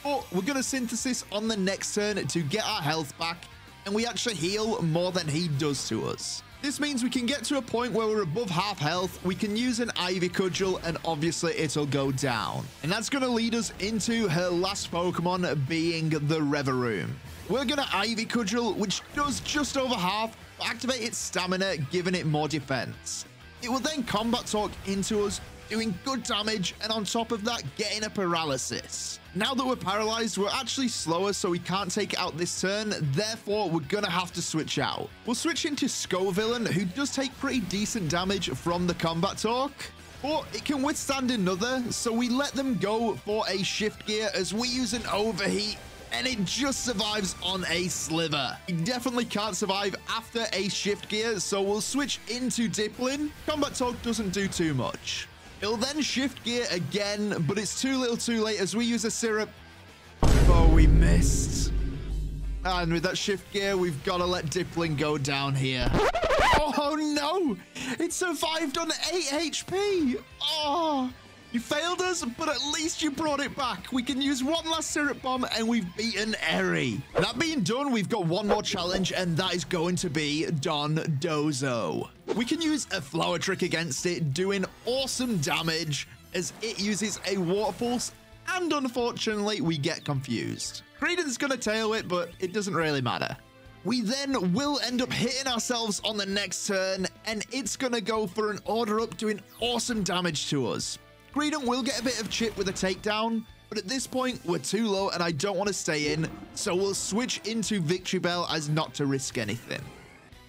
Speaker 1: But we're going to Synthesis on the next turn to get our health back, and we actually heal more than he does to us. This means we can get to a point where we're above half health, we can use an Ivy Cudgel, and obviously it'll go down. And that's going to lead us into her last Pokemon being the Revavroom. We're going to Ivy Cudgel, which does just over half, activate its stamina, giving it more defense. It will then Combat Torque into us, doing good damage, and on top of that, getting a paralysis. Now that we're paralyzed, we're actually slower, so we can't take out this turn. Therefore, we're gonna have to switch out. We'll switch into Scovillain, who does take pretty decent damage from the Combat Torque but it can withstand another, so we let them go for a shift gear as we use an overheat and it just survives on a sliver. It definitely can't survive after a shift gear, so we'll switch into Dipplin. Combat Torque doesn't do too much. It'll then shift gear again, but it's too little too late as we use a syrup. Oh, we missed. And with that shift gear, we've got to let Dipplin go down here. Oh, no. It survived on 8 HP. Oh. Ah! You failed us, but at least you brought it back. We can use one last syrup bomb and we've beaten Eri. That being done, we've got one more challenge and that is going to be Dondozo. We can use a flower trick against it, doing awesome damage as it uses a water pulse and unfortunately we get confused. Greedent's gonna tail it, but it doesn't really matter. We then will end up hitting ourselves on the next turn, and it's gonna go for an order up doing awesome damage to us. Greedent will get a bit of chip with a takedown, but at this point, we're too low and I don't want to stay in, so we'll switch into Victreebel as not to risk anything.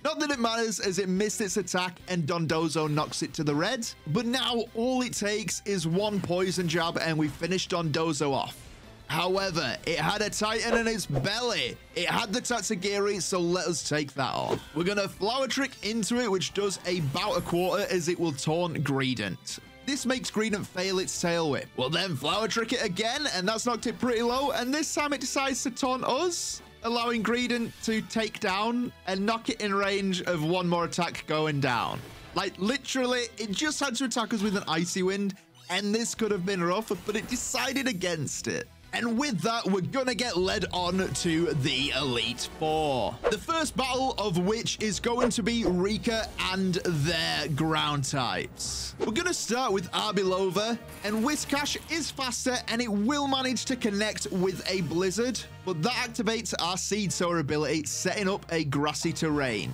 Speaker 1: Not that it matters as it missed its attack and Dondozo knocks it to the red, but now all it takes is one poison jab and we finish Dondozo off. However, it had a Titan in its belly. It had the Tatsugiri, so let us take that off. We're going to Flower Trick into it, which does about a quarter as it will taunt Greedent. This makes Greedent fail its tail whip. We'll then flower trick it again, and that's knocked it pretty low. And this time it decides to taunt us, allowing Greedent to take down and knock it in range of one more attack going down. Like, literally, it just had to attack us with an Icy Wind, and this could have been rough, but it decided against it. And with that, we're gonna get led on to the Elite Four. The first battle of which is going to be Rika and their ground types. We're gonna start with Arboliva, and Whiscash is faster and it will manage to connect with a Blizzard, but that activates our Seed Sower ability, setting up a grassy terrain.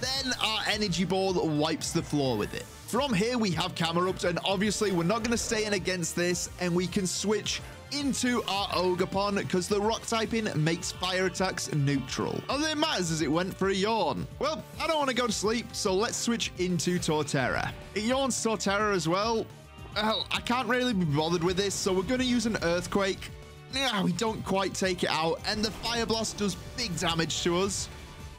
Speaker 1: Then our Energy Ball wipes the floor with it. From here, we have Camerupt, and obviously we're not going to stay in against this, and we can switch into our Ogerpon because the rock typing makes fire attacks neutral. Oh, Other than matters as it went for a yawn. Well, I don't want to go to sleep, so let's switch into Torterra. It yawns Torterra as well. Well, I can't really be bothered with this, so we're going to use an Earthquake. Yeah, we don't quite take it out, and the Fire Blast does big damage to us.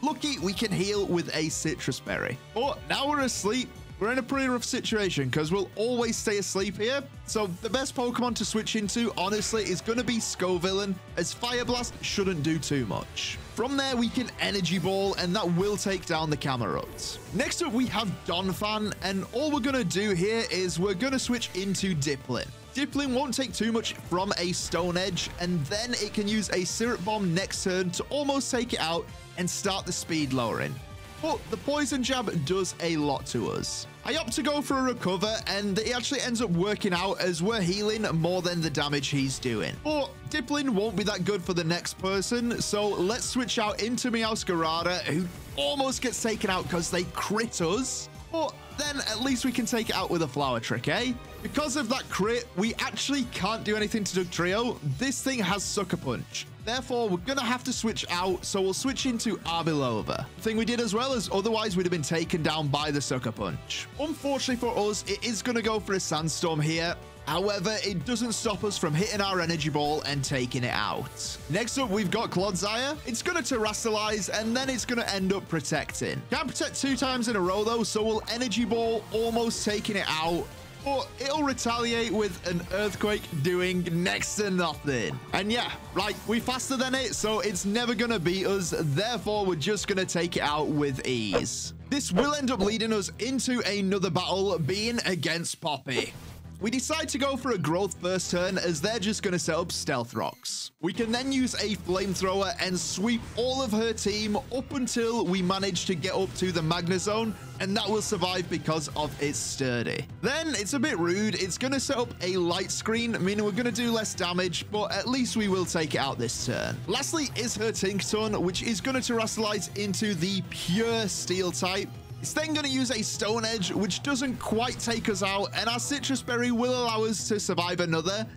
Speaker 1: Lucky we can heal with a Sitrus Berry. But now we're asleep, we're in a pretty rough situation because we'll always stay asleep here. So the best Pokemon to switch into, honestly, is going to be Scovillain, as Fire Blast shouldn't do too much. From there, we can Energy Ball, and that will take down the Camerupt. Next up, we have Donphan, and all we're going to do here is we're going to switch into Dipplin. Dipplin won't take too much from a Stone Edge, and then it can use a Syrup Bomb next turn to almost take it out and start the speed lowering. But the Poison Jab does a lot to us. I opt to go for a recover, and it actually ends up working out as we're healing more than the damage he's doing. But Dipplin won't be that good for the next person, so let's switch out into Meowscarada, who almost gets taken out because they crit us. But then at least we can take it out with a flower trick, eh? Because of that crit, we actually can't do anything to Dugtrio. This thing has Sucker Punch. Therefore, we're going to have to switch out, so we'll switch into Arboliva. Thing we did as well as otherwise we'd have been taken down by the Sucker Punch. Unfortunately for us, it is going to go for a Sandstorm here. However, it doesn't stop us from hitting our energy ball and taking it out. Next up, we've got Clodsire. It's going to Terastallize, and then it's going to end up protecting. Can't protect two times in a row, though, so we'll energy ball, almost taking it out but it'll retaliate with an earthquake doing next to nothing. And yeah, like we're faster than it, so it's never gonna beat us. Therefore, we're just gonna take it out with ease. This will end up leading us into another battle being against Poppy. We decide to go for a growth first turn as they're just going to set up stealth rocks. We can then use a flamethrower and sweep all of her team up until we manage to get up to the Magnezone and that will survive because of its sturdy. Then it's a bit rude. It's going to set up a light screen, meaning we're going to do less damage, but at least we will take it out this turn. Lastly is her Tinkaton, which is going to terastallize into the pure steel type. It's then going to use a Stone Edge, which doesn't quite take us out, and our Sitrus Berry will allow us to survive another.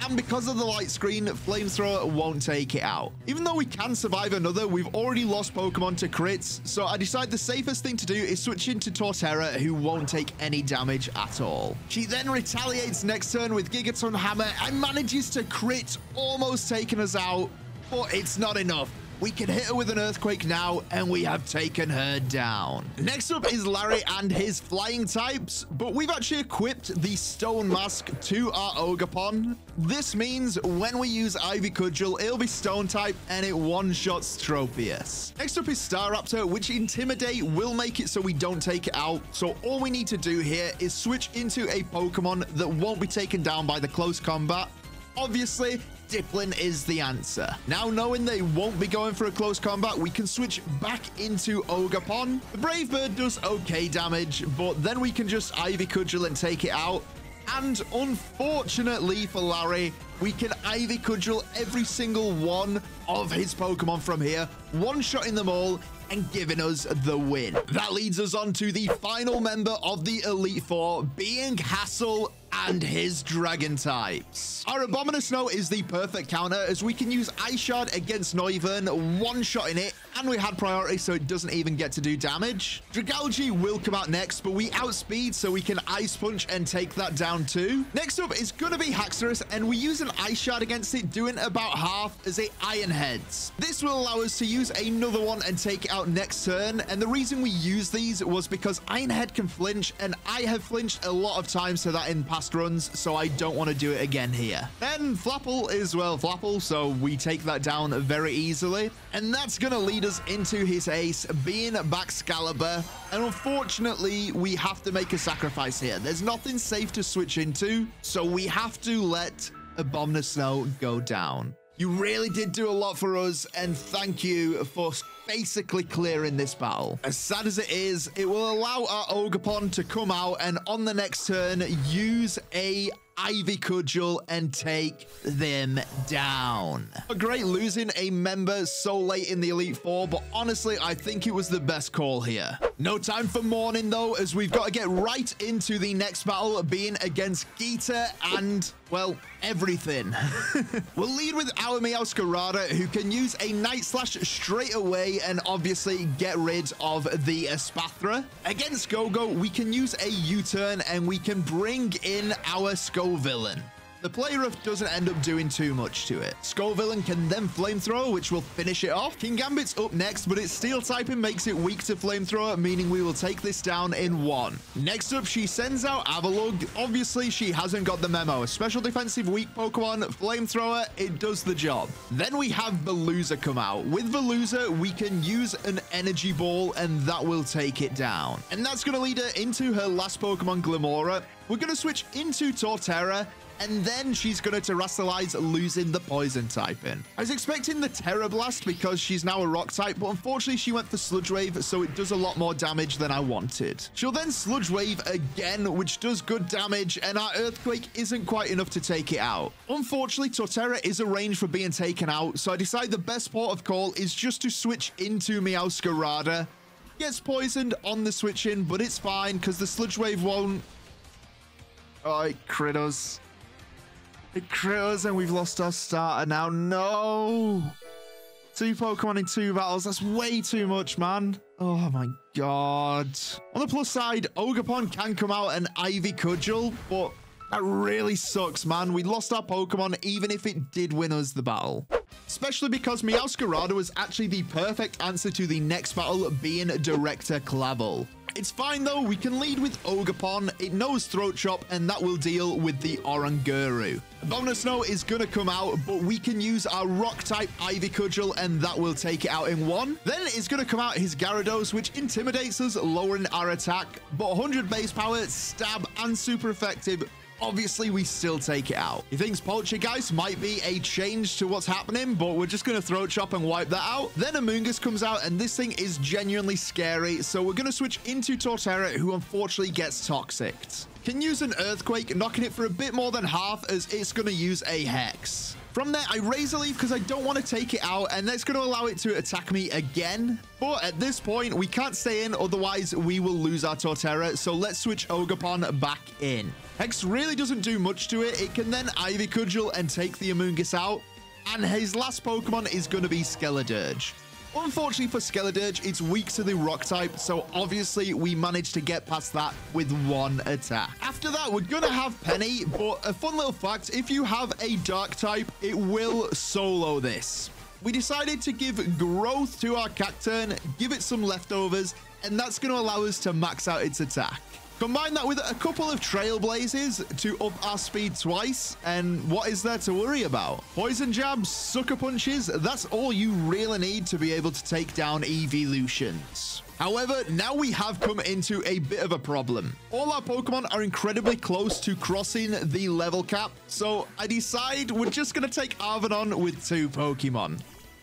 Speaker 1: And because of the light screen, Flamethrower won't take it out. Even though we can survive another, we've already lost Pokemon to crits, so I decide the safest thing to do is switch into Torterra, who won't take any damage at all. She then retaliates next turn with Gigaton Hammer and manages to crit, almost taking us out, but it's not enough. We can hit her with an earthquake now, and we have taken her down. Next up is Larry and his flying types, but we've actually equipped the stone mask to our Ogerpon. This means when we use Ivy Cudgel, it'll be stone type, and it one-shots Tropius. Next up is Staraptor, which Intimidate will make it so we don't take it out. So all we need to do here is switch into a Pokemon that won't be taken down by the close combat. Obviously, Dipplin is the answer. Now, knowing they won't be going for a close combat, we can switch back into Ogerpon. The Brave Bird does okay damage, but then we can just Ivy Cudgel and take it out. And unfortunately for Larry, we can Ivy Cudgel every single one of his Pokemon from here, one-shotting them all and giving us the win. That leads us on to the final member of the Elite Four, being Hassel and his dragon types. Our Abomasnow is the perfect counter as we can use Ice Shard against Noivern, one-shotting it, and we had priority so it doesn't even get to do damage. Dragalge will come out next, but we outspeed so we can Ice Punch and take that down too. Next up is going to be Haxorus, and we use an Ice Shard against it, doing about half as it Iron Heads. This will allow us to use another one and take it out next turn, and the reason we use these was because Iron Head can flinch, and I have flinched a lot of times to that in past runs, so I don't want to do it again here. Then Flapple is, well, Flapple, so we take that down very easily. And that's going to lead us into his ace, being Baxcalibur. And unfortunately, we have to make a sacrifice here. There's nothing safe to switch into, so we have to let Abomasnow go down. You really did do a lot for us, and thank you for basically clearing this battle. As sad as it is, it will allow our Ogerpon to come out and on the next turn, use a Ivy Cudgel and take them down. A great losing a member so late in the Elite Four, but honestly, I think it was the best call here. No time for mourning though, as we've got to get right into the next battle, being against Geeta and, well, everything. we'll lead with our Meowscarada, who can use a Night Slash straight away and obviously get rid of the Espathra. Against Gogoat, we can use a U-turn and we can bring in our Scovillain. The Play Rough doesn't end up doing too much to it. Scovillain can then Flamethrower, which will finish it off. Kingambit's up next, but its Steel typing makes it weak to Flamethrower, meaning we will take this down in one. Next up, she sends out Avalugg. Obviously, she hasn't got the memo. A special defensive weak Pokemon, Flamethrower, it does the job. Then we have Veluza come out. With Veluza, we can use an Energy Ball, and that will take it down. And that's going to lead her into her last Pokemon, Glimmora. We're going to switch into Torterra, and then she's going to Terastallize, losing the Poison typing. I was expecting the Tera Blast because she's now a Rock type, but unfortunately she went for Sludge Wave, so it does a lot more damage than I wanted. She'll then Sludge Wave again, which does good damage, and our Earthquake isn't quite enough to take it out. Unfortunately, Torterra is arranged for being taken out, so I decide the best port of call is just to switch into Meowscarada Gets poisoned on the switch in, but it's fine because the Sludge Wave won't. Oh, it crit us. It us and we've lost our starter now. No. Two Pokemon in two battles. That's way too much, man. Oh my god. On the plus side, Ogerpon can come out and Ivy Cudgel, but that really sucks, man. We lost our Pokemon even if it did win us the battle. Especially because Meowscarada was actually the perfect answer to the next battle being Director Clavel. It's fine though, we can lead with Ogerpon, it knows Throat Chop, and that will deal with the Oranguru. Abomasnow is gonna come out, but we can use our Rock-type Ivy Cudgel, and that will take it out in one. Then it's gonna come out his Gyarados, which intimidates us, lowering our attack, but 100 base power, stab, and super effective, obviously we still take it out. He thinks Polteageist might be a change to what's happening, but we're just going to throat chop and wipe that out. Then Amoonguss comes out, and this thing is genuinely scary, so we're going to switch into Torterra, who unfortunately gets toxic. Can use an Earthquake, knocking it for a bit more than half, as it's going to use a Hex. From there, I raise Razor Leaf because I don't want to take it out, and that's going to allow it to attack me again. But at this point, we can't stay in, otherwise we will lose our Torterra. So let's switch Ogerpon back in. Hex really doesn't do much to it. It can then Ivy Cudgel and take the Amoonguss out. And his last Pokemon is going to be Skeledirge. Unfortunately for Skeledirge, it's weak to the rock type, so obviously we managed to get past that with one attack. After that, we're gonna have Penny, but a fun little fact, if you have a dark type, it will solo this. We decided to give growth to our Cacturne, give it some leftovers, and that's gonna allow us to max out its attack. Combine that with a couple of Trailblazers to up our speed twice, and what is there to worry about? Poison Jabs, Sucker Punches, that's all you really need to be able to take down Eeveelutions. However, now we have come into a bit of a problem. All our Pokemon are incredibly close to crossing the level cap, so I decide we're just going to take Arvanon with two Pokemon.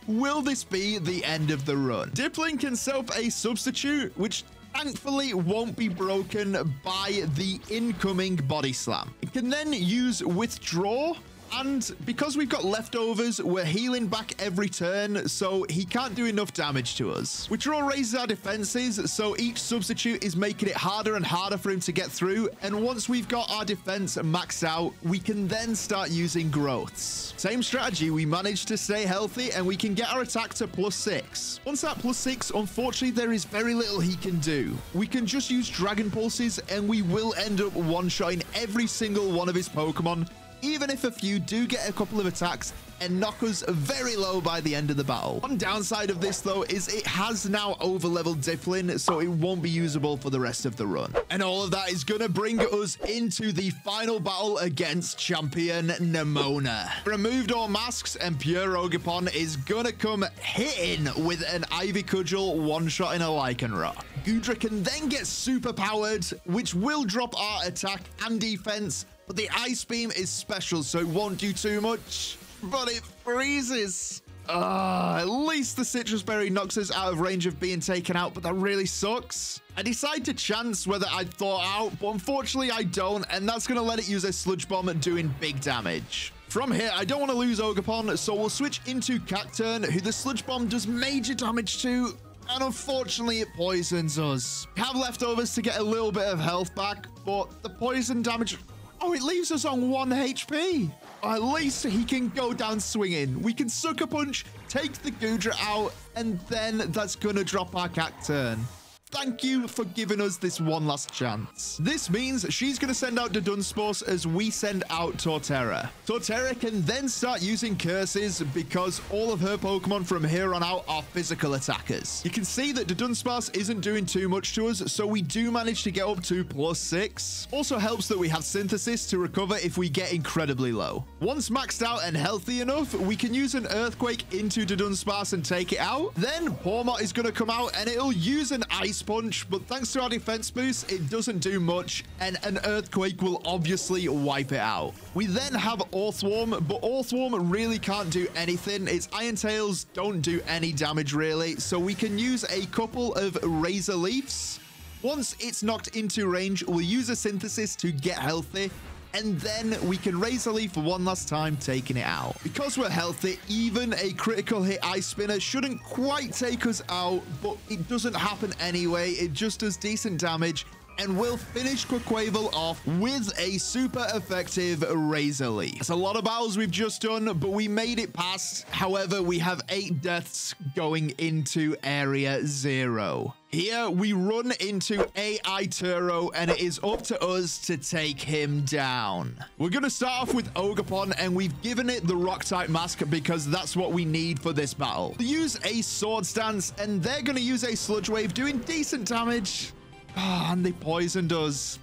Speaker 1: Will this be the end of the run? Dipplin can self a substitute, which thankfully won't be broken by the incoming body slam. It can then use withdraw and because we've got leftovers, we're healing back every turn, so he can't do enough damage to us. Which all raises our defenses, so each substitute is making it harder and harder for him to get through. And once we've got our defense maxed out, we can then start using growths. Same strategy, we manage to stay healthy and we can get our attack to plus six. Once at plus six, unfortunately, there is very little he can do. We can just use Dragon Pulses and we will end up one-shotting every single one of his Pokemon even if a few do get a couple of attacks and knock us very low by the end of the battle. One downside of this, though, is it has now overleveled Dipplin, so it won't be usable for the rest of the run. And all of that is to bring us into the final battle against champion Nemona. Removed all masks, and Pure Ogerpon is to come hitting with an Ivy Cudgel one-shot in a Lycanroc. Goodra can then get super powered, which will drop our attack and defense, but the Ice Beam is special, so it won't do too much. But it freezes. Uh, at least the Sitrus Berry knocks us out of range of being taken out, but that really sucks. I decide to chance whether I'd thought out, but unfortunately I don't, and that's going to let it use a Sludge Bomb doing big damage. From here, I don't want to lose Ogerpon, so we'll switch into Cacturne, who the Sludge Bomb does major damage to, and unfortunately it poisons us. We have leftovers to get a little bit of health back, but the poison damage Oh, it leaves us on 1 HP. At least he can go down swinging. We can Sucker Punch, take the Goodra out, and then that's going to drop our Cacturne. Thank you for giving us this one last chance. This means she's going to send out the Dunsparce as we send out Torterra. Torterra can then start using curses because all of her Pokemon from here on out are physical attackers. You can see that Dunsparce isn't doing too much to us, so we do manage to get up to plus six. Also helps that we have Synthesis to recover if we get incredibly low. Once maxed out and healthy enough, we can use an Earthquake into Dunsparce and take it out. Then Pawmot is going to come out and it'll use an Ice Punch, but thanks to our defense boost, it doesn't do much, and an Earthquake will obviously wipe it out. We then have Orthworm, but Orthworm really can't do anything. Its Iron Tails don't do any damage, really, so we can use a couple of Razor Leafs. Once it's knocked into range, we'll use a Synthesis to get healthy, and then we can raise the Leaf for one last time, taking it out. Because we're healthy, even a critical hit Ice Spinner shouldn't quite take us out, but it doesn't happen anyway. It just does decent damage and we'll finish Quaquaval off with a super effective Razor Leaf. It's a lot of battles we've just done, but we made it past. However, we have eight deaths going into Area Zero. Here we run into AI Turo and it is up to us to take him down. We're going to start off with Ogerpon and we've given it the rock type mask because that's what we need for this battle. They use a Swords Dance and they're going to use a sludge wave doing decent damage. Ah, and they poisoned us.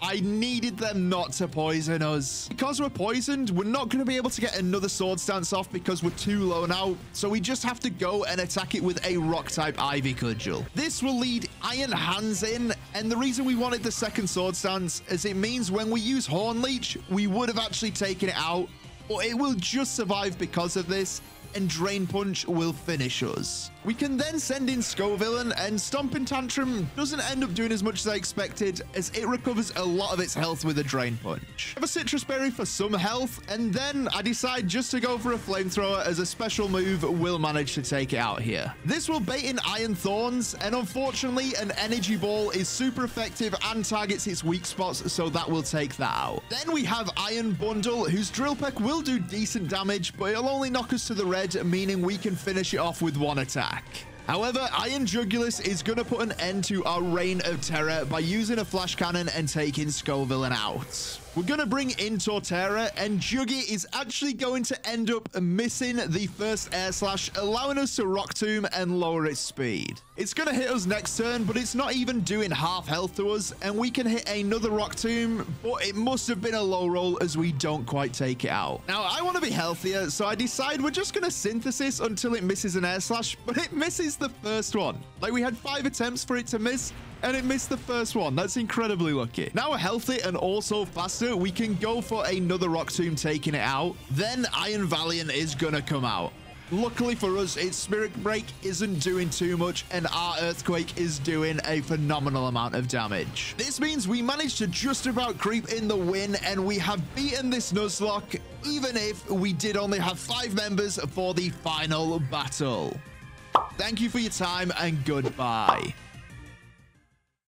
Speaker 1: I needed them not to poison us. Because we're poisoned, we're not going to be able to get another Swords Dance off because we're too low now. So we just have to go and attack it with a Rock-type Ivy Cudgel. This will lead Iron Hands in. And the reason we wanted the second Swords Dance is it means when we use Horn Leech, we would have actually taken it out. But it will just survive because of this and Drain Punch will finish us. We can then send in Scovillain and Stomping Tantrum doesn't end up doing as much as I expected as it recovers a lot of its health with a Drain Punch. I have a Sitrus Berry for some health and then I decide just to go for a Flamethrower as a special move will manage to take it out here. This will bait in Iron Thorns and unfortunately an Energy Ball is super effective and targets its weak spots so that will take that out. Then we have Iron Bundle whose Drill Peck will do decent damage but it'll only knock us to the red meaning we can finish it off with one attack. However, Iron Jugulis is going to put an end to our reign of terror by using a flash cannon and taking Scovillain out. We're going to bring in Torterra, and Juggy is actually going to end up missing the first air slash, allowing us to Rock Tomb and lower its speed. It's going to hit us next turn, but it's not even doing half health to us, and we can hit another Rock Tomb, but it must have been a low roll as we don't quite take it out. Now, I want to be healthier, so I decide we're just going to Synthesis until it misses an air slash, but it misses the first one. Like, we had five attempts for it to miss, and it missed the first one. That's incredibly lucky. Now we're healthy and also faster. We can go for another Rock Tomb taking it out. Then Iron Valiant is gonna come out. Luckily for us, its Spirit Break isn't doing too much, and our Earthquake is doing a phenomenal amount of damage. This means we managed to just about creep in the win, and we have beaten this Nuzlocke, even if we did only have five members for the final battle. Thank you for your time, and goodbye.